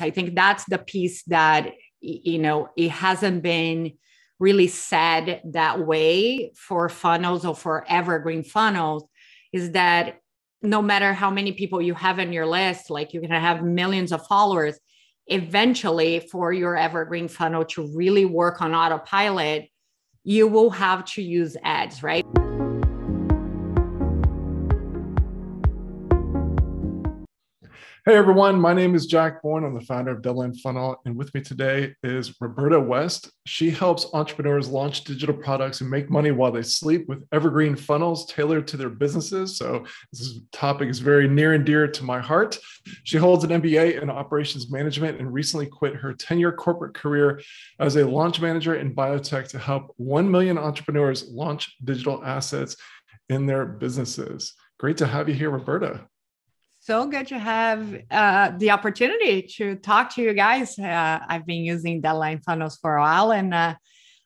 I think that's the piece that, you know, it hasn't been really said that way for funnels or for evergreen funnels is that no matter how many people you have in your list, like you're going to have millions of followers, eventually for your evergreen funnel to really work on autopilot, you will have to use ads, right? Hey everyone, my name is Jack Born. I'm the founder of Deadline Funnel, and with me today is Roberta West. She helps entrepreneurs launch digital products and make money while they sleep with evergreen funnels tailored to their businesses. So this topic is very near and dear to my heart. She holds an MBA in operations management and recently quit her 10-year corporate career as a launch manager in biotech to help 1 million entrepreneurs launch digital assets in their businesses. Great to have you here, Roberta so good to have uh, the opportunity to talk to you guys. Uh, I've been using Deadline Funnels for a while, and uh,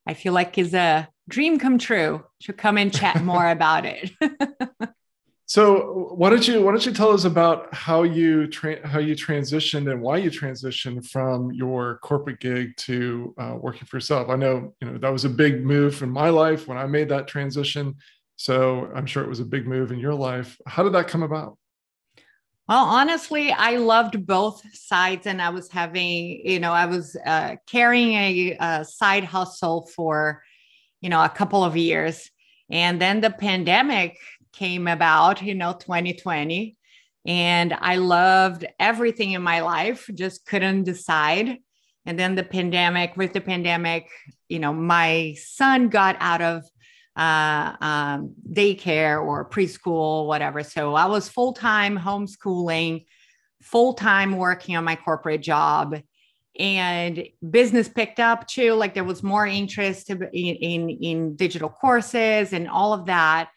I feel like it's a dream come true to come and chat more about it. so, why don't you why don't you tell us about how you tra- how you transitioned and why you transitioned from your corporate gig to uh, working for yourself? I know you know that was a big move in my life when I made that transition. So I'm sure it was a big move in your life. How did that come about? Well, honestly, I loved both sides, and I was having, you know, I was uh, carrying a, a side hustle for, you know, a couple of years, and then the pandemic came about, you know, 2020, and I loved everything in my life, just couldn't decide. And then the pandemic, with the pandemic, you know, my son got out of uh, um, daycare or preschool, whatever. So I was full time homeschooling, full time working on my corporate job. And business picked up too. Like there was more interest in, in, in digital courses and all of that.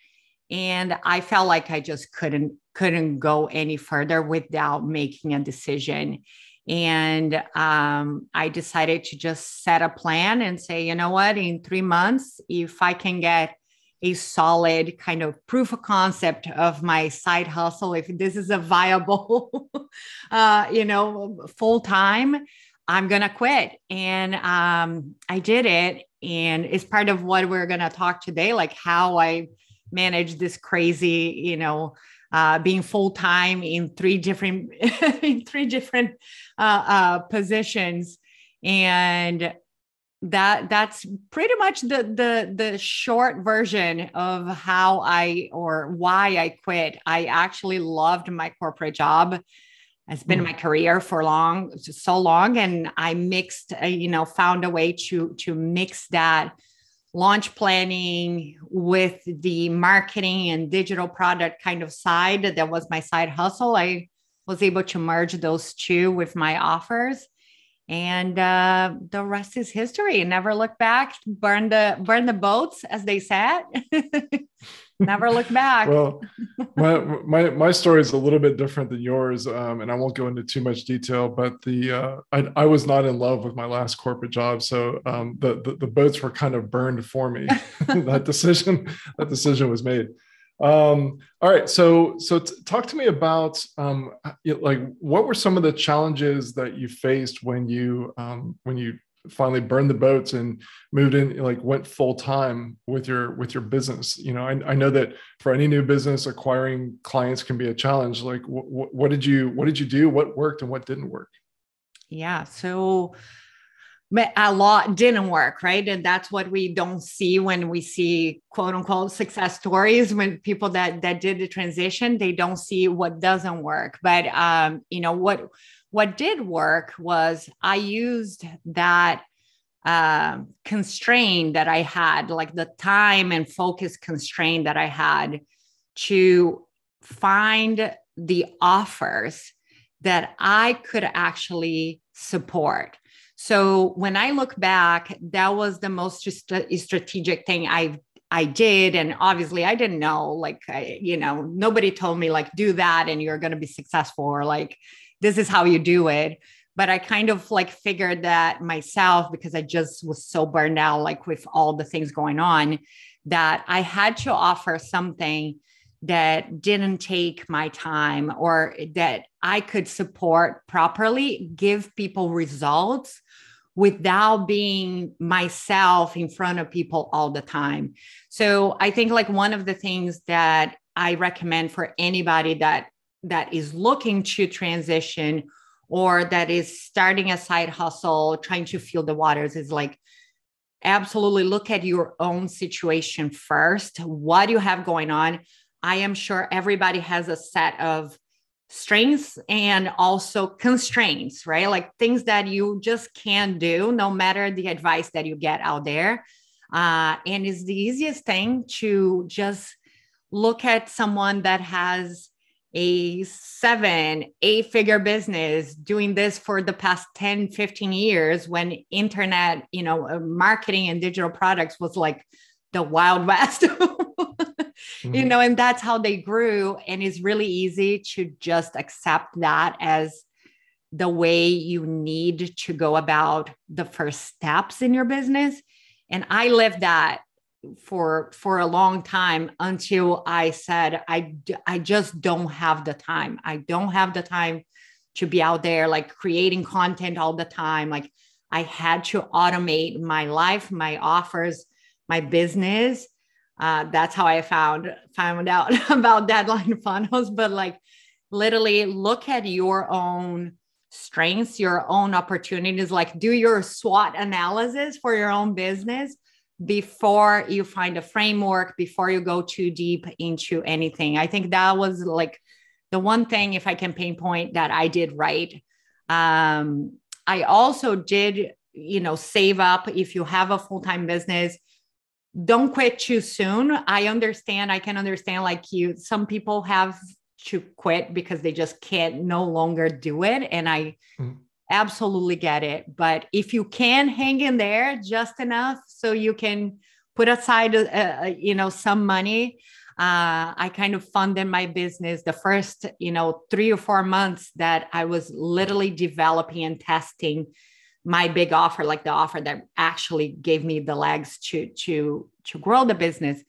And I felt like I just couldn't couldn't go any further without making a decision. And um, I decided to just set a plan and say, you know what, in three months, if I can get a solid kind of proof of concept of my side hustle, if this is a viable, uh, you know, full time, I'm going to quit. And um, I did it. And it's part of what we're going to talk today, like how I manage this crazy, you know, uh, being full time in three different in three different uh, uh, positions, and that that's pretty much the the the short version of how I or why I quit. I actually loved my corporate job. It's been mm. my career for long, so long, and I mixed, uh, you know, found a way to to mix that launch planning with the marketing and digital product kind of side that was my side hustle i was able to merge those two with my offers. And uh, the rest is history. Never look back. Burn the burn the boats as they said never look back. Well my, my my story is a little bit different than yours um, and i won't go into too much detail but the uh, I, I was not in love with my last corporate job so um, the, the, the boats were kind of burned for me. That decision that decision was made. Um, all right so so t- talk to me about um, like what were some of the challenges that you faced when you um, when you finally burned the boats and moved in like went full time with your with your business. You know I, I know that for any new business acquiring clients can be a challenge. Like wh- wh- what did you what did you do? What worked and what didn't work? Yeah so a lot didn't work right? And that's what we don't see when we see quote unquote success stories. When people that that did the transition they don't see what doesn't work. But um you know what what did work was I used that uh, constraint that I had, like the time and focus constraint that I had to find the offers that I could actually support. So when I look back, that was the most strategic thing I I did, and obviously I didn't know. Like I, you know, nobody told me like do that and you're going to be successful, or like this is how you do it but i kind of like figured that myself because i just was so burned out like with all the things going on that i had to offer something that didn't take my time or that I could support properly, give people results without being myself in front of people all the time. So I think like one of the things that I recommend for anybody that that is looking to transition or that is starting a side hustle, trying to feel the waters is like absolutely look at your own situation first. What do you have going on? I am sure everybody has a set of strengths and also constraints, right? Like things that you just can't do, no matter the advice that you get out there. Uh, and it's the easiest thing to just look at someone that has a seven, eight figure business doing this for the past 10, 15 years when internet, you know, uh, marketing and digital products was like the wild west. mm-hmm. you know, and that's how they grew. And it's really easy to just accept that as the way you need to go about the first steps in your business. And I lived that for for a long time until I said I I just don't have the time. I don't have the time to be out there like creating content all the time. Like I had to automate my life, my offers, my business uh, that's how I found found out about deadline funnels. But like literally look at your own strengths, your own opportunities, like do your SWOT analysis for your own business before you find a framework, before you go too deep into anything. I think that was like the one thing, if I can pinpoint that I did right. Um, I also did, you know, save up if you have a full time business don't quit too soon. I understand, I can understand like you, some people have to quit because they just can't no longer do it. And I mm. Absolutely get it. But if you can hang in there just enough so you can put aside, uh, uh you know, some money. Uh, I kind of funded my business the first, you know, three or four months that I was literally developing and testing my big offer like the offer that actually gave me the legs to to to grow the business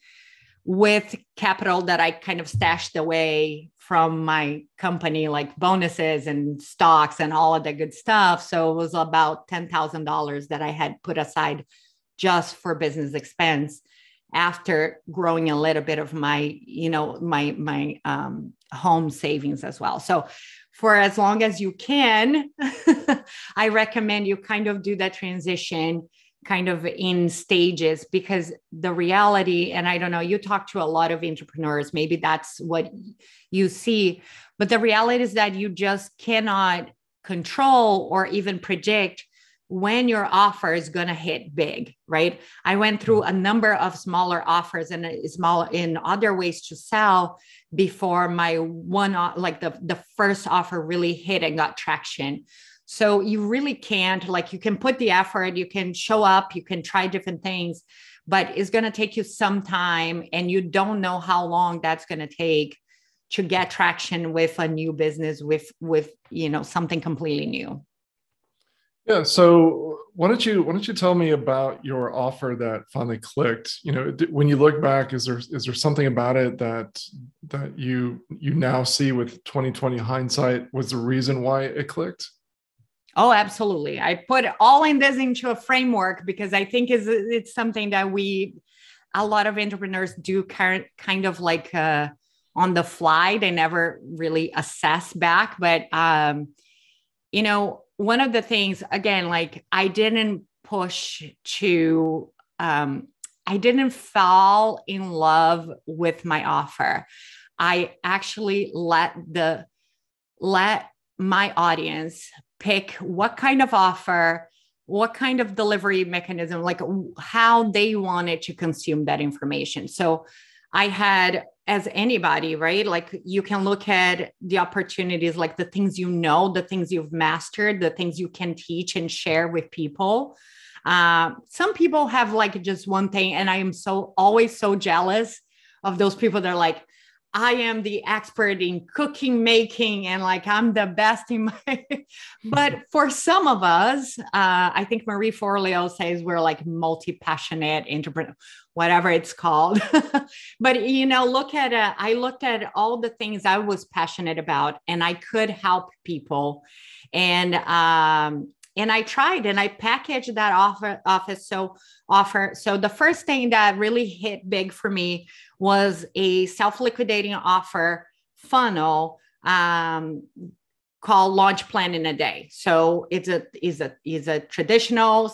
with capital that i kind of stashed away from my company like bonuses and stocks and all of the good stuff. So it was about $10000 that i had put aside just for business expense after growing a little bit of my you know my my um, home savings as well. So for as long as you can, I recommend you kind of do that transition kind of in stages because the reality, and I don't know, you talk to a lot of entrepreneurs, maybe that's what you see, but the reality is that you just cannot control or even predict when your offer is going to hit big right? I went hmm. through a number of smaller offers and uh, small in other ways to sell before my one uh, like the the first offer really hit and got traction so you really can't like you can put the effort you can show up you can try different things but it's going to take you some time and you don't know how long that's going to take to get traction with a new business with with you know something completely new yeah. So why don't you why don't you tell me about your offer that finally clicked? You know, when you look back, is there is there something about it that that you you now see with 2020 hindsight was the reason why it clicked? Oh, absolutely. I put all in this into a framework because I think is it's something that we a lot of entrepreneurs do kind kind of like uh, on the fly. They never really assess back, but um, you know one of the things again like i didn't push to um i didn't fall in love with my offer i actually let the let my audience pick what kind of offer what kind of delivery mechanism like how they wanted to consume that information so i had as anybody, right? Like you can look at the opportunities, like the things you know, the things you've mastered, the things you can teach and share with people. Uh, some people have like just one thing, and I am so always so jealous of those people that are like, I am the expert in cooking, making, and like I'm the best in my. but for some of us, uh, I think Marie Forleo says we're like multi passionate entrepreneur, whatever it's called. but you know, look at uh, I looked at all the things I was passionate about, and I could help people, and um, and I tried and I packaged that offer office so offer. So the first thing that really hit big for me was a self-liquidating offer funnel um, called launch plan in a day. So it's a is a is a traditional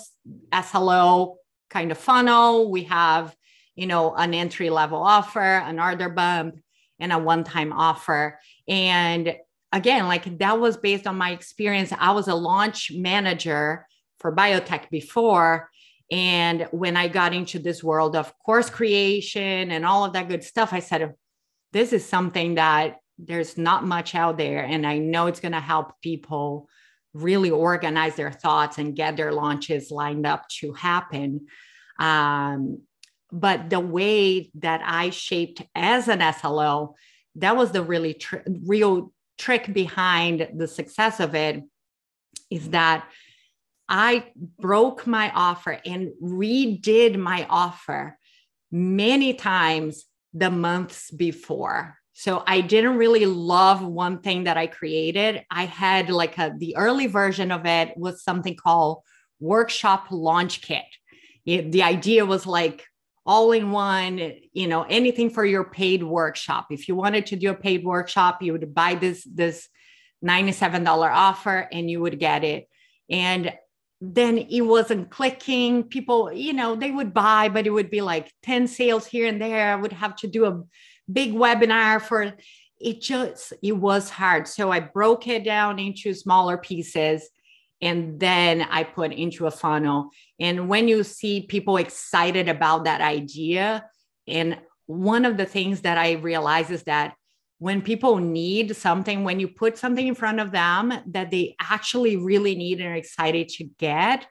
SLO kind of funnel. We have you know an entry level offer, an order bump, and a one time offer. And again, like that was based on my experience. I was a launch manager for biotech before. And when I got into this world of course creation and all of that good stuff, I said, this is something that there's not much out there. And I know it's going to help people really organize their thoughts and get their launches lined up to happen. Um, but the way that I shaped as an SLO, that was the really tr- real trick behind the success of it is that I broke my offer and redid my offer many times the months before. So I didn't really love one thing that I created. I had like a, the early version of it was something called workshop launch kit. It, the idea was like all in one, you know, anything for your paid workshop. If you wanted to do a paid workshop, you would buy this this $97 offer and you would get it. And then it wasn't clicking. People, you know, they would buy, but it would be like 10 sales here and there. I would have to do a big webinar for it just it was hard. So I broke it down into smaller pieces and then I put into a funnel. And when you see people excited about that idea, and one of the things that I realize is that when people need something, when you put something in front of them that they actually really need and are excited to get,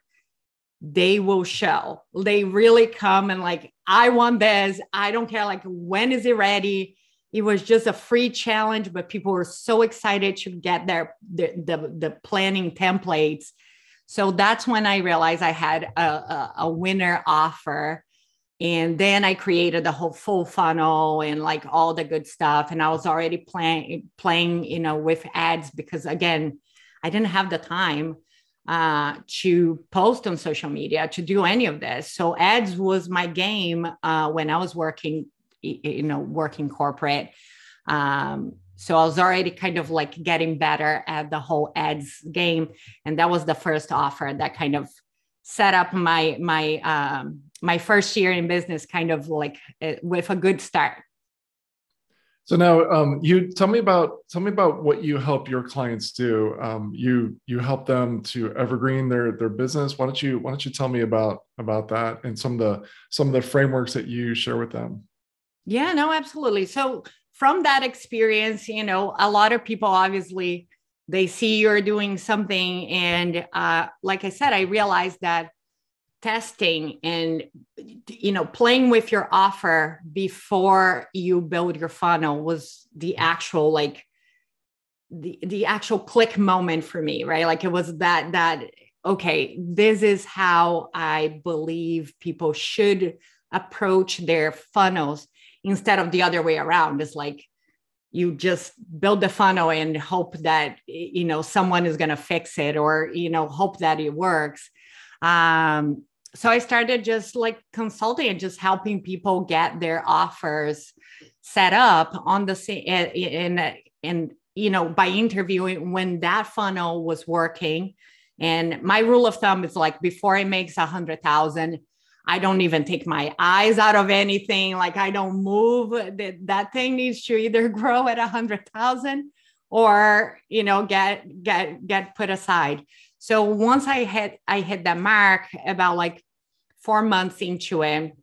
they will show. They really come and like, I want this. I don't care. Like, when is it ready? It was just a free challenge but people were so excited to get their the, the, the planning templates. So that's when i realized i had a, a, a, winner offer. And then i created the whole full funnel and like all the good stuff. And i was already playing playing you know with ads because again i didn't have the time uh, to post on social media to do any of this. So ads was my game uh, when i was working you know, working corporate. Um, so I was already kind of like getting better at the whole ads game, and that was the first offer that kind of set up my my um, my first year in business, kind of like uh, with a good start. So now, um, you tell me about tell me about what you help your clients do. Um, you you help them to evergreen their their business. Why don't you Why don't you tell me about about that and some of the some of the frameworks that you share with them? Yeah, no, absolutely. So from that experience, you know, a lot of people obviously they see you're doing something, and uh, like I said, I realized that testing and you know playing with your offer before you build your funnel was the actual like the the actual click moment for me right like it was that that okay this is how i believe people should approach their funnels instead of the other way around. It's like you just build the funnel and hope that you know someone is going to fix it or you know hope that it works. Um, so i started just like consulting and just helping people get their offers set up on the same in in you know by interviewing when that funnel was working. And my rule of thumb is like before it makes a hundred thousand I don't even take my eyes out of anything. Like I don't move. That, that thing needs to either grow at a hundred thousand or, you know, get, get, get put aside. So once I hit, I hit that mark about like four months into it,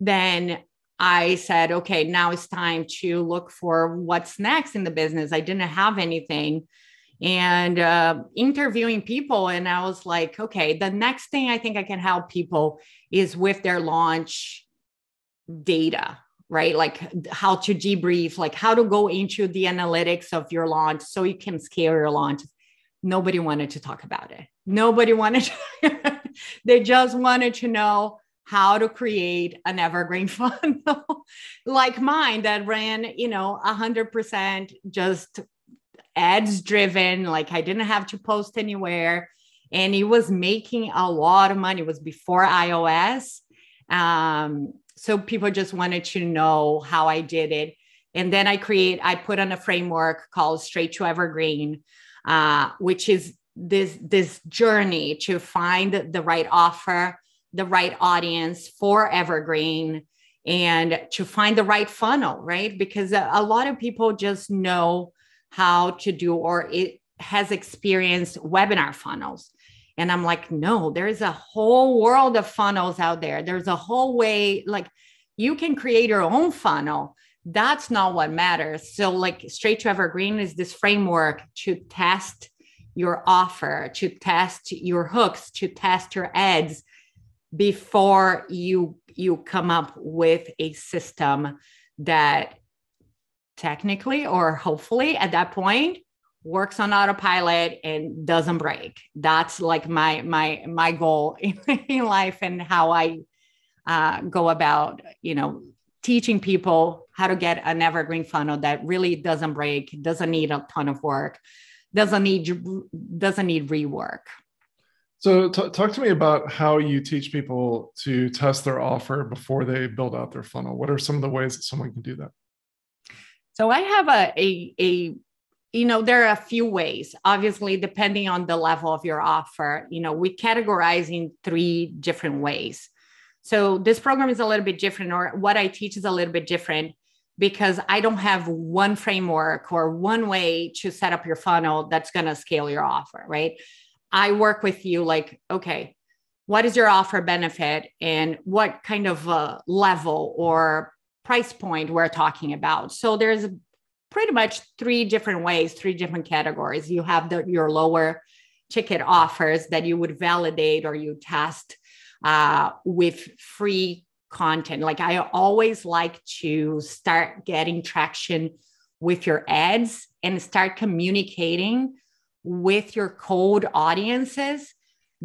then I said, okay, now it's time to look for what's next in the business. I didn't have anything and uh, interviewing people. And I was like, okay, the next thing I think I can help people is with their launch data. right? Like how to debrief, like how to go into the analytics of your launch so you can scale your launch. Nobody wanted to talk about it. Nobody wanted to, they just wanted to know how to create an evergreen funnel like mine that ran, you know, 100% just ads driven. Like I didn't have to post anywhere. And it was making a lot of money. It was before iOS. Um, so people just wanted to know how I did it. And then I create, I put on a framework called Straight to Evergreen, uh, which is this this journey to find the right offer the right audience for evergreen and to find the right funnel right because a, lot of people just know how to do or it has experienced webinar funnels. And i'm like no there's a whole world of funnels out there. There's a whole way like you can create your own funnel. That's not what matters. So like straight to evergreen is this framework to test your offer to test your hooks to test your ads before you you come up with a system that technically or hopefully at that point works on autopilot and doesn't break that's like my my my goal in, life and how i uh, go about you know teaching people how to get an evergreen funnel that really doesn't break doesn't need a ton of work doesn't need doesn't need rework so, t- talk to me about how you teach people to test their offer before they build out their funnel. What are some of the ways that someone can do that? So, I have a, a, a you know, there are a few ways, obviously, depending on the level of your offer. You know, we categorize in three different ways. So, this program is a little bit different, or what I teach is a little bit different because I don't have one framework or one way to set up your funnel that's going to scale your offer, right? I work with you like, okay, what is your offer benefit and what kind of level or price point we're talking about? So there's pretty much three different ways, three different categories. You have the, your lower ticket offers that you would validate or you test uh, with free content. Like I always like to start getting traction with your ads and start communicating with your cold audiences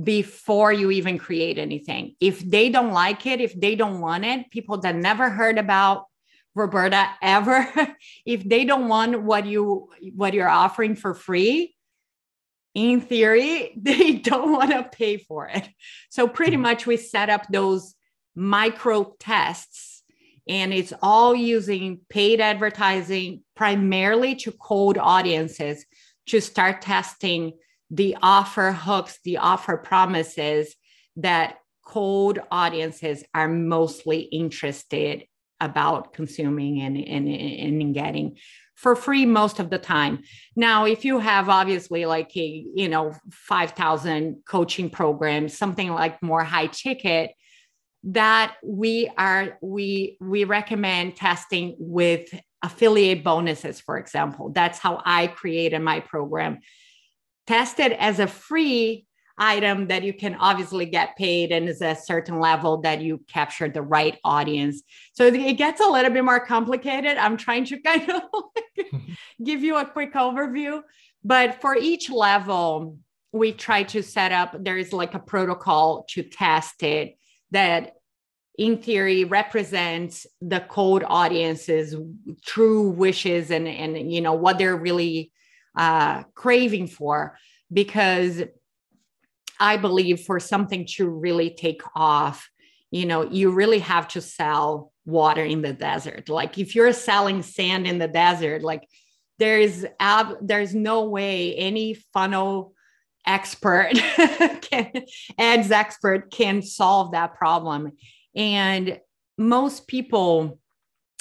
before you even create anything. If they don't like it, if they don't want it, people that never heard about Roberta ever, if they don't want what you what you're offering for free, in theory, they don't want to pay for it. So pretty mm-hmm. much we set up those micro tests and it's all using paid advertising primarily to cold audiences to start testing the offer hooks, the offer promises that cold audiences are mostly interested about consuming and, and, and getting for free most of the time. Now, if you have obviously like a, you know, 5,000 coaching programs, something like more high ticket, that we are, we, we recommend testing with affiliate bonuses, for example. That's how I created my program. Tested as a free item that you can obviously get paid and is a certain level that you capture the right audience. So it gets a little bit more complicated. I'm trying to kind of give you a quick overview, but for each level, we try to set up there is like a protocol to test it that in theory represents the cold audience's true wishes and and you know what they're really uh, craving for because i believe for something to really take off you know you really have to sell water in the desert. Like if you're selling sand in the desert like there's ab- there's no way any funnel expert can ads expert can solve that problem. And most people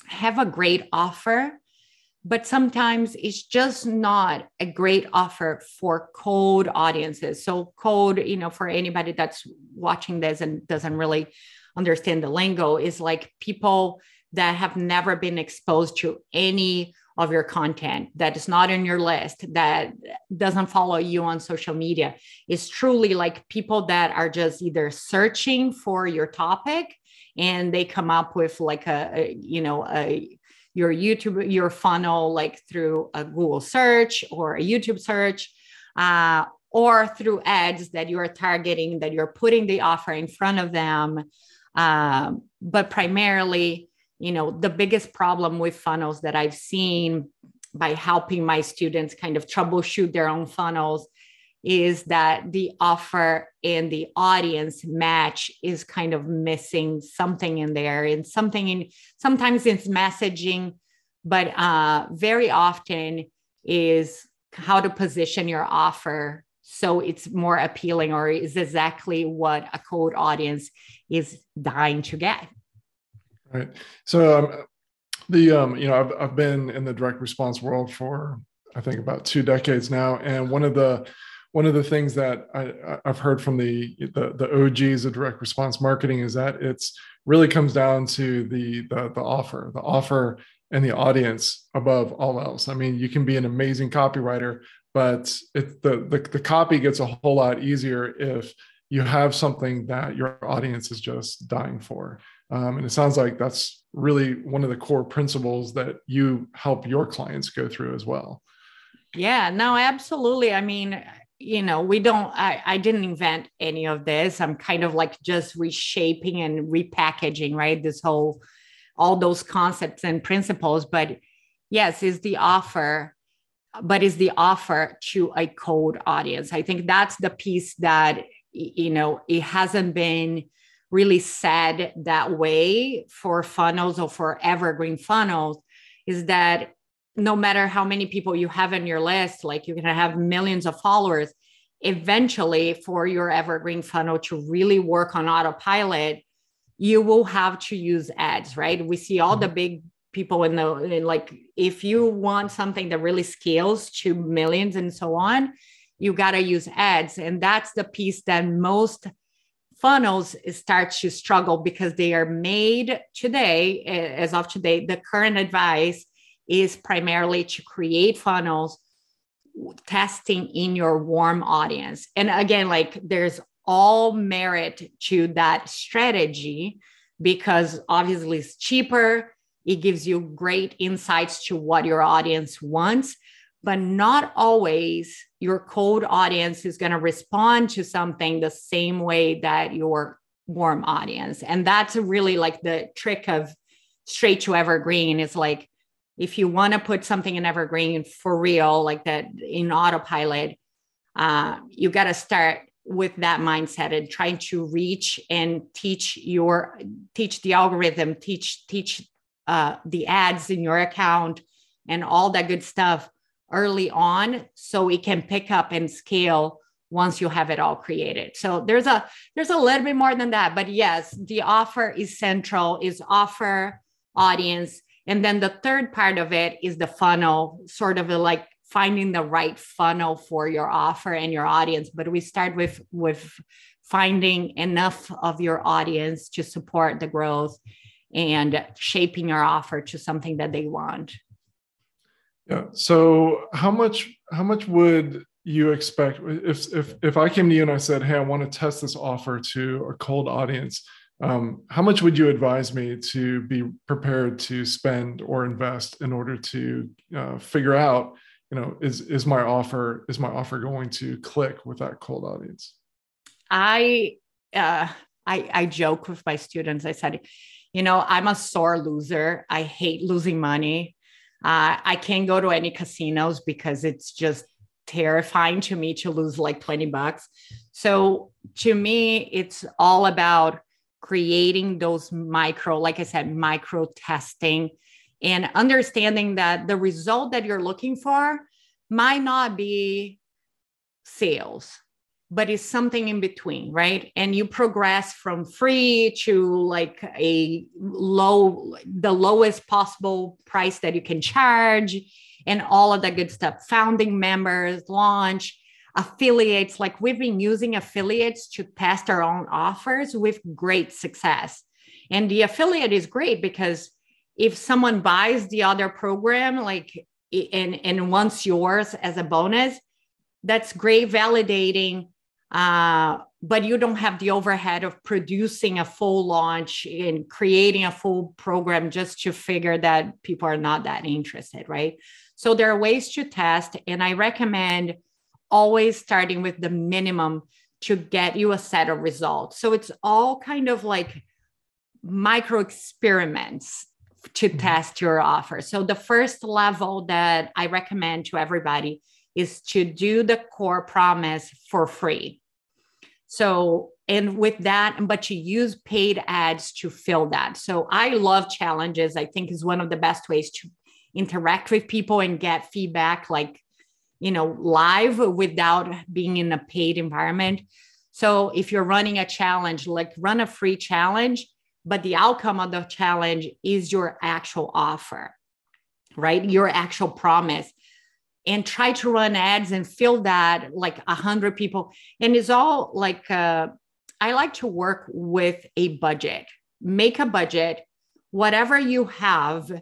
have a great offer, but sometimes it's just not a great offer for cold audiences. So, cold, you know, for anybody that's watching this and doesn't really understand the lingo, is like people that have never been exposed to any of your content that is not in your list that doesn't follow you on social media is truly like people that are just either searching for your topic and they come up with like a, a you know a your youtube your funnel like through a google search or a youtube search uh, or through ads that you are targeting that you're putting the offer in front of them. Um, but primarily you know the biggest problem with funnels that i've seen by helping my students kind of troubleshoot their own funnels is that the offer and the audience match is kind of missing something in there. And something in sometimes it's messaging but uh, very often is how to position your offer so it's more appealing or is exactly what a cold audience is dying to get. Right. So um, the um, you know I've I've been in the direct response world for I think about two decades now, and one of the one of the things that I, I've heard from the, the the OGs of direct response marketing is that it's really comes down to the the, the offer, the offer and the audience above all else. I mean, you can be an amazing copywriter, but it, the, the the copy gets a whole lot easier if you have something that your audience is just dying for. Um, and it sounds like that's really one of the core principles that you help your clients go through as well. Yeah, no, absolutely. I mean, you know, we don't, I, I didn't invent any of this. I'm kind of like just reshaping and repackaging, right? This whole, all those concepts and principles. But yes, is the offer, but is the offer to a cold audience. I think that's the piece that, you know, it hasn't been really said that way for funnels or for evergreen funnels is that no matter how many people you have in your list, like you're going to have millions of followers, eventually for your evergreen funnel to really work on autopilot, you will have to use ads, right? We see all the mm-hmm. big people in the in like if you want something that really scales to millions and so on, you got to use ads. And that's the piece that most funnels start to struggle because they are made today, as of today, the current advice is primarily to create funnels testing in your warm audience. And again, like there's all merit to that strategy because obviously it's cheaper. It gives you great insights to what your audience wants but not always your cold audience is going to respond to something the same way that your warm audience. And that's really like the trick of straight to evergreen is like if you want to put something in evergreen for real, like that in autopilot, uh, you got to start with that mindset and trying to reach and teach your teach the algorithm, teach teach uh, the ads in your account and all that good stuff early on so it can pick up and scale once you have it all created. So there's a there's a little bit more than that but yes the offer is central is offer audience and then the third part of it is the funnel sort of like finding the right funnel for your offer and your audience but we start with with finding enough of your audience to support the growth and shaping your offer to something that they want yeah. So how much how much would you expect if if if I came to you and I said, "Hey, I want to test this offer to a cold audience," um, how much would you advise me to be prepared to spend or invest in order to uh, figure out, you know, is is my offer is my offer going to click with that cold audience? I uh, I I joke with my students. I said, you know, I'm a sore loser. I hate losing money. Uh, I can't go to any casinos because it's just terrifying to me to lose like 20 bucks. So to me, it's all about creating those micro, like I said, micro testing and understanding that the result that you're looking for might not be sales but it's something in between, right? And you progress from free to like a low, the lowest possible price that you can charge, and all of that good stuff. Founding members, launch, affiliates. Like we've been using affiliates to test our own offers with great success. And the affiliate is great because if someone buys the other program, like and and wants yours as a bonus, that's great validating. Uh, but you don't have the overhead of producing a full launch and creating a full program just to figure that people are not that interested, right? So there are ways to test, and I recommend always starting with the minimum to get you a set of results. So it's all kind of like micro experiments to mm-hmm. test your offer. So the first level that I recommend to everybody is to do the core promise for free. So, and with that, but you use paid ads to fill that. So I love challenges. I think is one of the best ways to interact with people and get feedback like, you know, live without being in a paid environment. So if you're running a challenge, like run a free challenge but the outcome of the challenge is your actual offer, right? Your actual promise. And try to run ads and fill that like a hundred people. And it's all like uh, I like to work with a budget. Make a budget, whatever you have,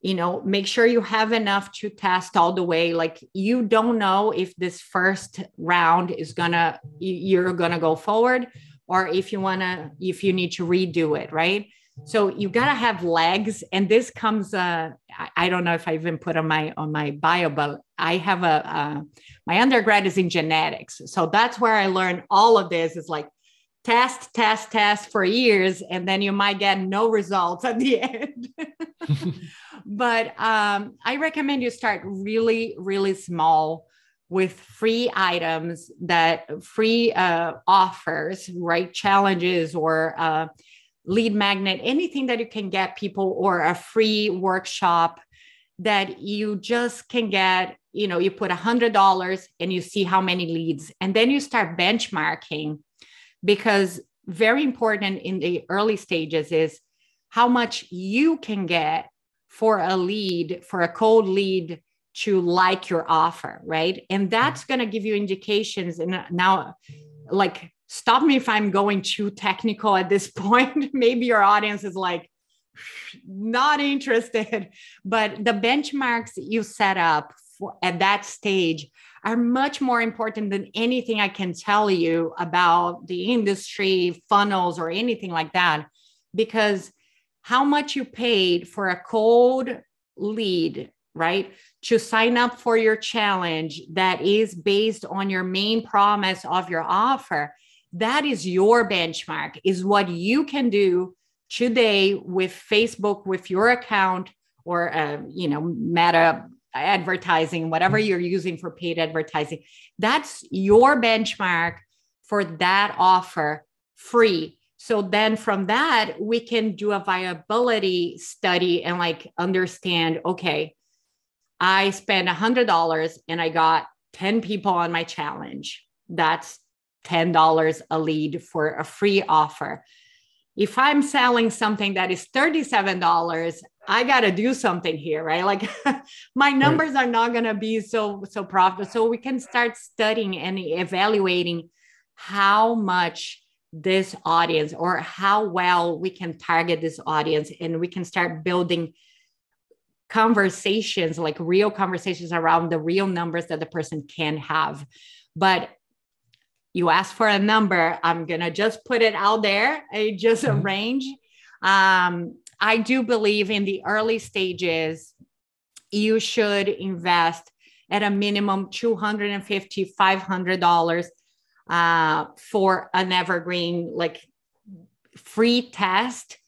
you know, make sure you have enough to test all the way. Like you don't know if this first round is gonna you're gonna go forward or if you want to if you need to redo it right so you got to have legs and this comes uh I, I, don't know if i even put on my on my bio but i have a uh, my undergrad is in genetics so that's where i learned all of this is like test test test for years and then you might get no results at the end but um, i recommend you start really really small with free items that free uh, offers, right? Challenges or uh, lead magnet, anything that you can get people or a free workshop that you just can get, you know, you put a hundred dollars and you see how many leads, and then you start benchmarking because very important in the early stages is how much you can get for a lead, for a cold lead to like your offer, right? And that's going to give you indications. And now, like, stop me if I'm going too technical at this point. Maybe your audience is like, not interested. But the benchmarks you set up for, at that stage are much more important than anything I can tell you about the industry, funnels, or anything like that. Because how much you paid for a cold lead right? To sign up for your challenge that is based on your main promise of your offer. That is your benchmark, is what you can do today with Facebook, with your account, or uh, you know, Meta advertising, whatever you're using for paid advertising. That's your benchmark for that offer free. So then from that, we can do a viability study and like understand, okay, I spent a $100 and I got 10 people on my challenge. That's $10 a lead for a free offer. If I'm selling something that is $37, I got to do something here, right? Like my numbers right. are not going to be so so profitable. So we can start studying and evaluating how much this audience or how well we can target this audience and we can start building conversations, like real conversations around the real numbers that the person can have. But you ask for a number, I'm going to just put it out there, a, just a mm-hmm. range. Um, I do believe in the early stages, you should invest at a minimum $250, $500 uh, for an evergreen, like free test.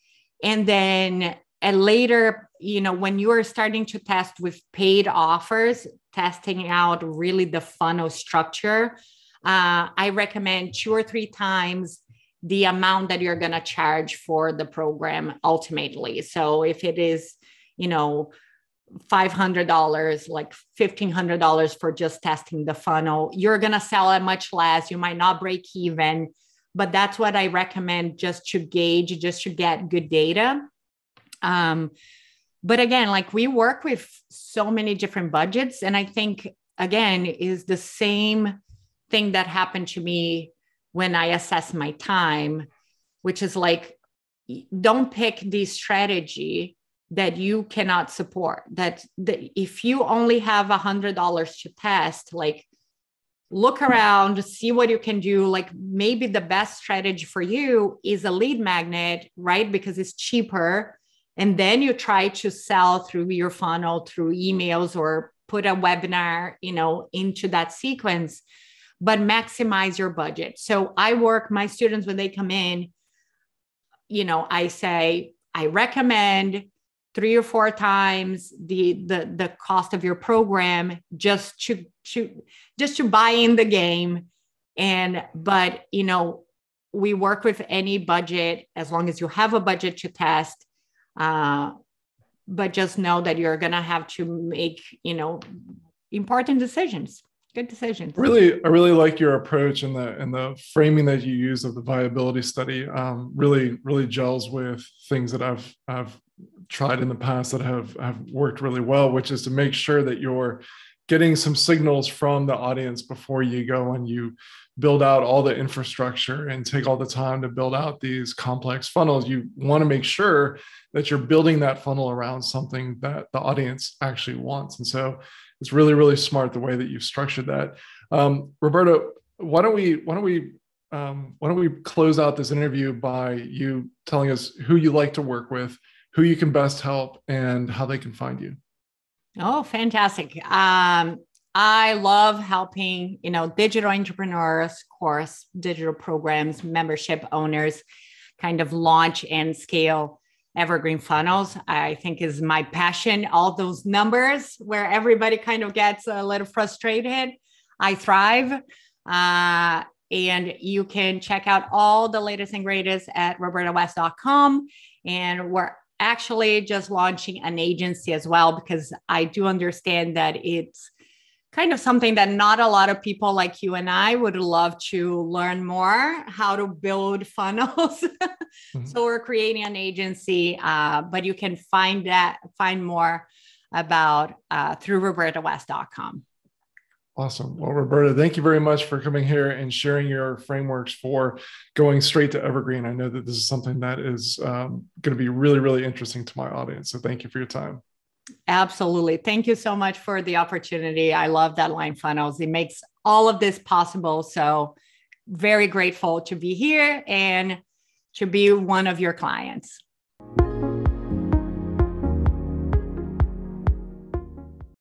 And then a later you know when you are starting to test with paid offers testing out really the funnel structure uh, i recommend two or three times the amount that you're going to charge for the program ultimately. So if it is you know $500 like $1500 for just testing the funnel you're going to sell at much less. You might not break even but that's what i recommend just to gauge just to get good data. Um, but again like we work with so many different budgets and i think again is the same thing that happened to me when i assess my time which is like don't pick the strategy that you cannot support that, that if you only have a hundred dollars to test like look around see what you can do. Like maybe the best strategy for you is a lead magnet right? Because it's cheaper. And then you try to sell through your funnel through emails or put a webinar you know into that sequence but maximize your budget. So i work my students when they come in you know i say i recommend three or four times the the the cost of your program just to to just to buy in the game. And but you know we work with any budget as long as you have a budget to test uh, but just know that you're going to have to make you know important decisions good decisions really i really like your approach and the and the framing that you use of the viability study. Um, really really gels with things that i've i've tried in the past that have have worked really well which is to make sure that you're getting some signals from the audience before you go and you build out all the infrastructure and take all the time to build out these complex funnels. You want to make sure that you're building that funnel around something that the audience actually wants. And so it's really really smart the way that you've structured that um, roberta why don't we why don't we um, why don't we close out this interview by you telling us who you like to work with who you can best help and how they can find you. Oh, fantastic. Um, I love helping, you know, digital entrepreneurs, course, digital programs, membership owners kind of launch and scale evergreen funnels. I think is my passion. All those numbers where everybody kind of gets a little frustrated. I thrive. Uh, and you can check out all the latest and greatest at robertawest.com. And we're actually just launching an agency as well because I do understand that it's kind of something that not a lot of people like you and I would love to learn more how to build funnels. mm-hmm. So we're creating an agency, uh, but you can find that find more about uh, through robertawest.com. Awesome. Well, Roberta, thank you very much for coming here and sharing your frameworks for going straight to Evergreen. I know that this is something that is um, going to be really, really interesting to my audience. So thank you for your time. Absolutely. Thank you so much for the opportunity. I love Deadline Funnels. It makes all of this possible. So, very grateful to be here and to be one of your clients.